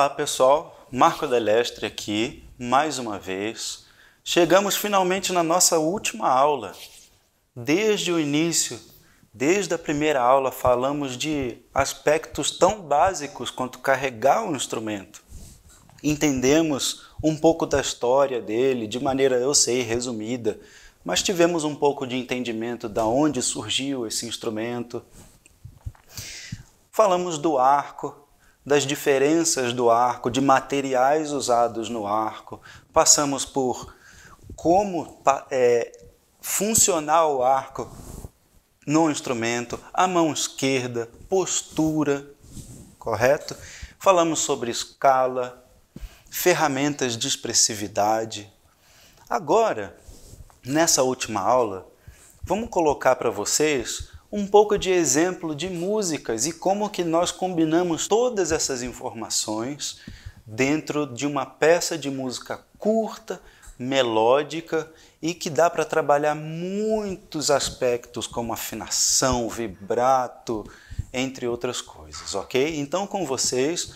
Olá pessoal, Marco Delestre aqui, mais uma vez. Chegamos finalmente na nossa última aula. Desde o início, desde a primeira aula, falamos de aspectos tão básicos quanto carregar o instrumento. Entendemos um pouco da história dele, de maneira, eu sei, resumida, mas tivemos um pouco de entendimento da onde surgiu esse instrumento. Falamos do arco, das diferenças do arco, de materiais usados no arco. Passamos por como é, funcionar o arco no instrumento, a mão esquerda, postura, correto? Falamos sobre escala, ferramentas de expressividade. Agora, nessa última aula, vamos colocar para vocês um pouco de exemplo de músicas e como que nós combinamos todas essas informações dentro de uma peça de música curta, melódica e que dá para trabalhar muitos aspectos como afinação, vibrato, entre outras coisas, ok? Então com vocês,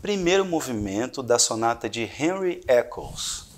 primeiro movimento da sonata de Henry Eccles.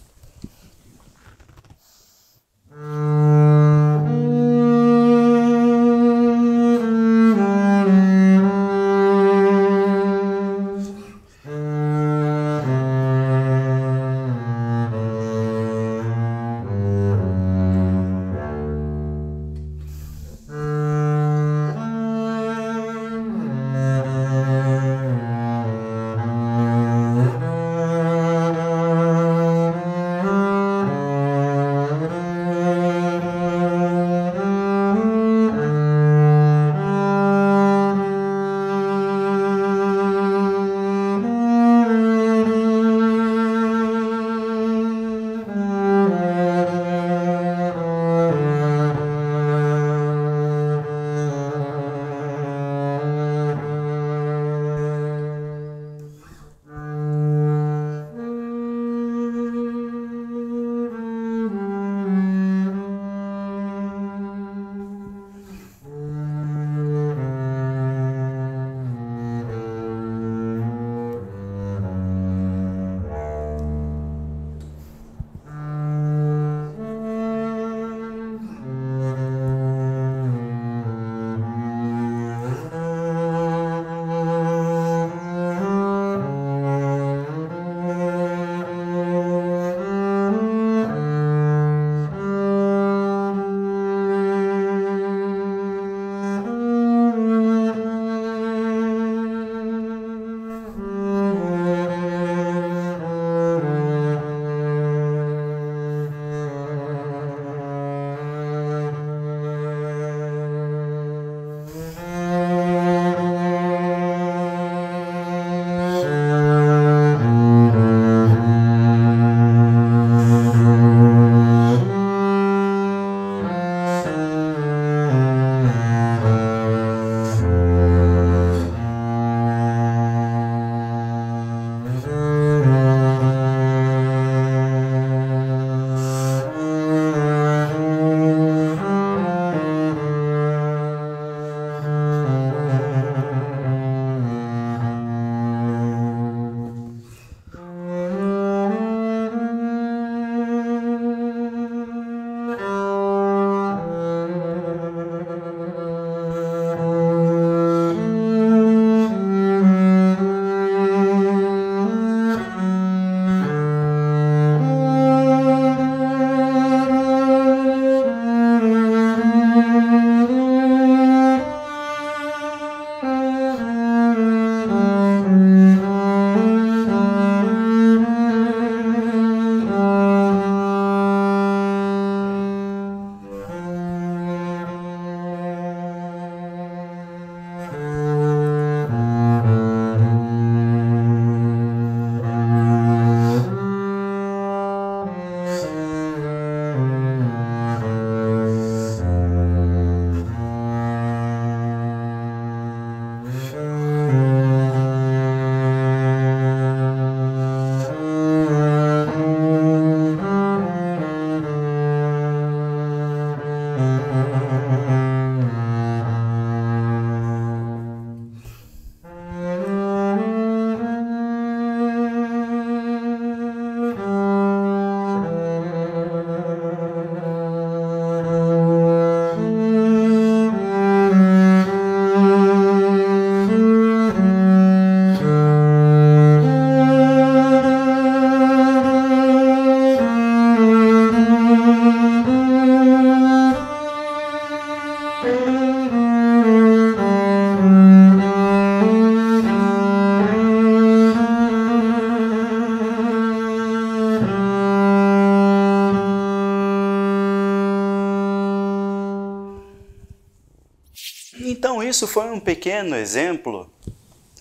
Isso foi um pequeno exemplo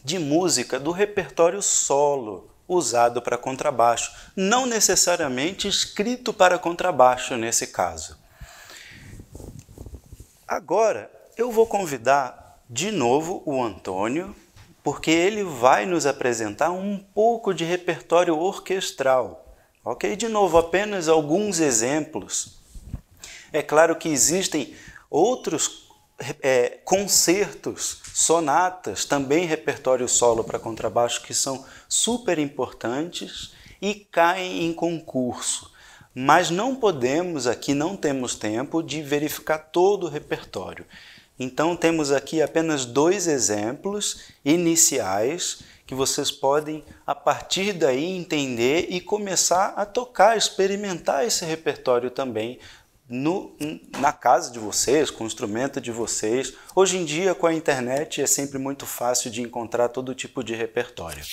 de música do repertório solo usado para contrabaixo, não necessariamente escrito para contrabaixo nesse caso. Agora eu vou convidar de novo o Antônio, porque ele vai nos apresentar um pouco de repertório orquestral. Ok? De novo, apenas alguns exemplos. É claro que existem outros é, concertos, sonatas, também repertório solo para contrabaixo, que são super importantes e caem em concurso. Mas não podemos aqui, não temos tempo de verificar todo o repertório. Então temos aqui apenas dois exemplos iniciais que vocês podem a partir daí entender e começar a tocar, experimentar esse repertório também no, na casa de vocês, com o instrumento de vocês. Hoje em dia, com a internet, é sempre muito fácil de encontrar todo tipo de repertório.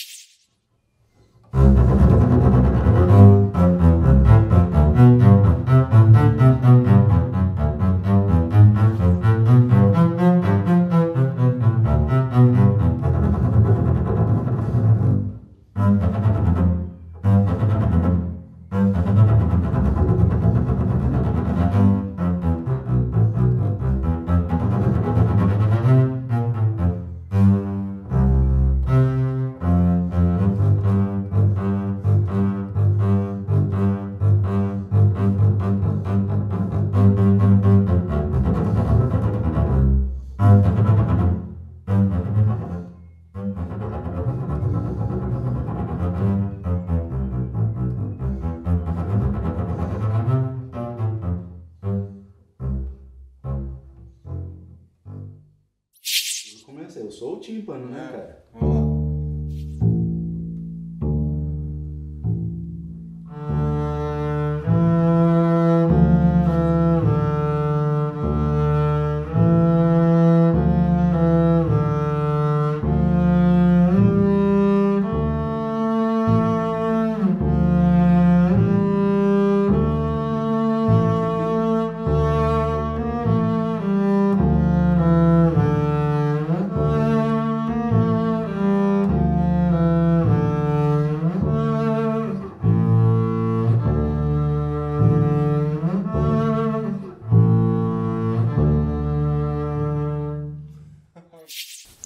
Sou o tímpano, né, é. cara? Lá.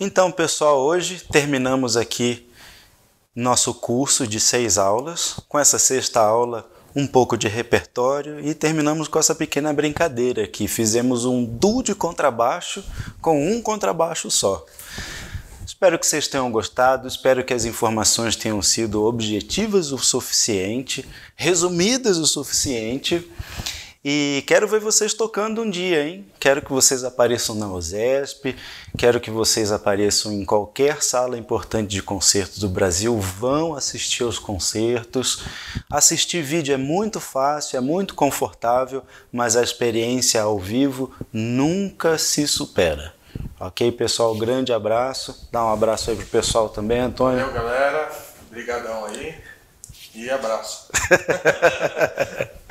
Então, pessoal, hoje terminamos aqui nosso curso de seis aulas. Com essa sexta aula, um pouco de repertório e terminamos com essa pequena brincadeira que fizemos um duo de contrabaixo com um contrabaixo só. Espero que vocês tenham gostado, espero que as informações tenham sido objetivas o suficiente, resumidas o suficiente e quero ver vocês tocando um dia, hein? Quero que vocês apareçam na OSESP, quero que vocês apareçam em qualquer sala importante de concertos do Brasil, vão assistir aos concertos. Assistir vídeo é muito fácil, é muito confortável, mas a experiência ao vivo nunca se supera. Ok, pessoal? Grande abraço. Dá um abraço aí pro pessoal também, Antônio. Valeu, galera. Obrigadão aí. E abraço.